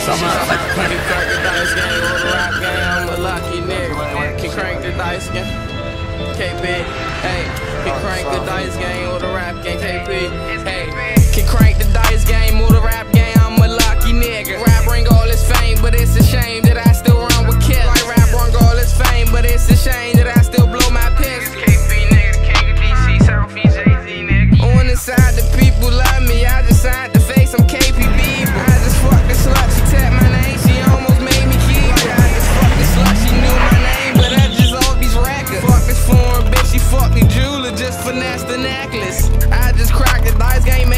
Thank you so much. Can crank the dice game with the rap game. I'm a lucky nigga. Can crank the dice game. KP, hey. Can crank the dice game with the rap game. KP, hey. Can crank the dice game with the rap game. I'm a lucky nigga. Rap bring all this fame, but it's a shame that I still run with kill. Like rap bring all this fame, but it's a shame. Fuck fucking jeweler just finessed the necklace. I just cracked the dice game